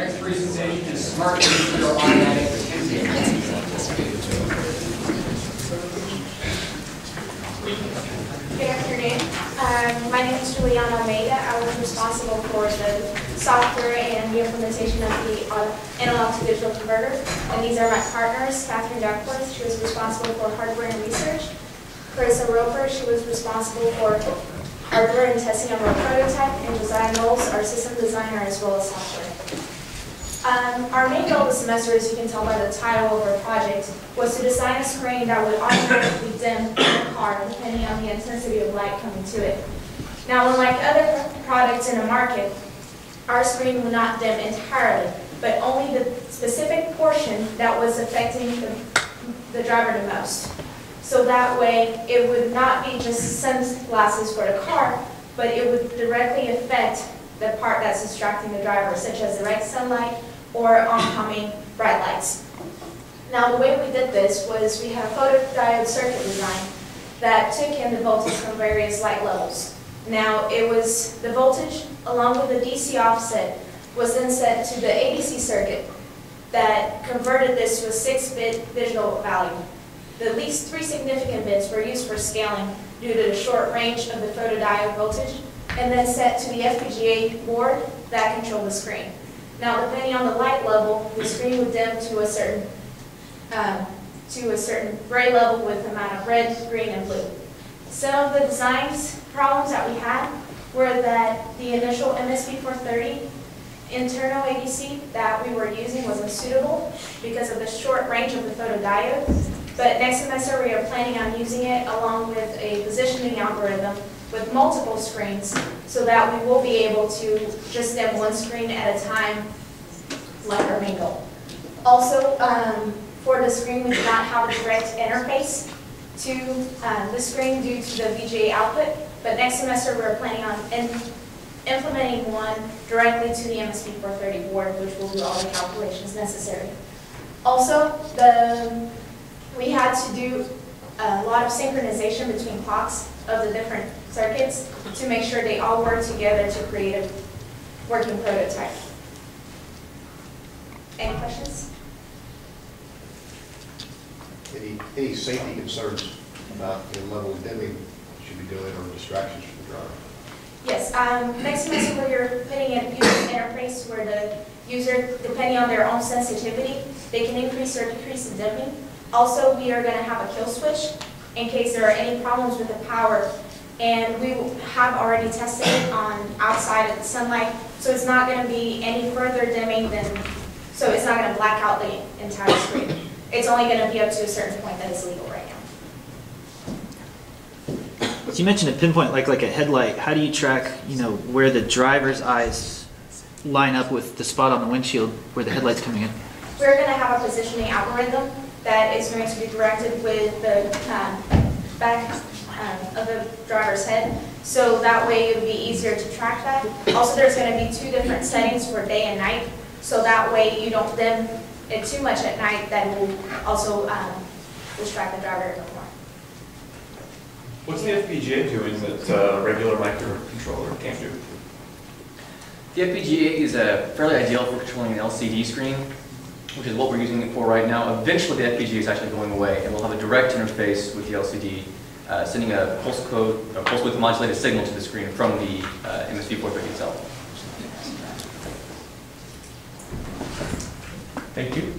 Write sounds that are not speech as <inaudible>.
next presentation is Smart Meter Automatic Retention. Good afternoon. Um, My name is Juliana Almeida. I was responsible for the software and the implementation of the analog to digital converter. And these are my partners, Catherine Duckworth, she was responsible for hardware and research. Carissa Roper, she was responsible for hardware and testing of our prototype. And Josiah Knowles, our system designer as well as software. Um, Our main goal this semester, as you can tell by the title of our project, was to design a screen that would automatically dim the car depending on the intensity of light coming to it. Now, unlike other products in the market, our screen would not dim entirely, but only the specific portion that was affecting the, the driver the most. So that way, it would not be just sunglasses for the car, but it would directly affect the part that's distracting the driver, such as direct sunlight or oncoming bright lights. Now, the way we did this was we had a photodiode circuit design that took in the voltage from various light levels. Now, it was the voltage along with the DC offset was then set to the ADC circuit that converted this to a six-bit digital value. The least three significant bits were used for scaling due to the short range of the photodiode voltage, and then set to the FPGA board that controlled the screen. Now, depending on the light level, the <clears throat> screen would dim to a certain, um, to a certain gray level with amount of red, green, and blue. Some of the design problems that we had were that the initial MSP430 internal ADC that we were using was unsuitable because of the short range of the photodiode. But next semester, we are planning on using it along with a positioning algorithm with multiple screens so that we will be able to just dim one screen at a time like our main goal. Also, um, for the screen, we do not have a direct interface to uh, the screen due to the VGA output, but next semester, we're planning on in- implementing one directly to the MSP 430 board, which will do all the calculations necessary. Also, the, we had to do a lot of synchronization between clocks of the different circuits to make sure they all work together to create a working prototype. Any questions? Any, any safety concerns about the level of dimming should be doing or distractions from the driver? Yes, um, next semester where you're putting in a user interface where the user, depending on their own sensitivity, they can increase or decrease the dimming. Also, we are gonna have a kill switch in case there are any problems with the power. And we have already tested it on outside of the sunlight, so it's not gonna be any further dimming than, so it's not gonna black out the entire screen. It's only gonna be up to a certain point that is legal right now. So you mentioned a pinpoint like like a headlight. How do you track, you know, where the driver's eyes line up with the spot on the windshield where the headlight's coming in? We're going to have a positioning algorithm that is going to be directed with the um, back um, of the driver's head, so that way it would be easier to track that. Also, there's going to be two different settings for day and night, so that way you don't dim it too much at night, that will also um, distract the driver even more. What's the FPGA doing that uh, a regular microcontroller can't do? The FPGA is uh, fairly ideal for controlling an LCD screen, which is what we're using it for right now. Eventually, the FPGA is actually going away, and we'll have a direct interface with the LCD, uh, sending a pulse code, a pulse width modulated signal to the screen from the uh, MSP430 itself. Thank you.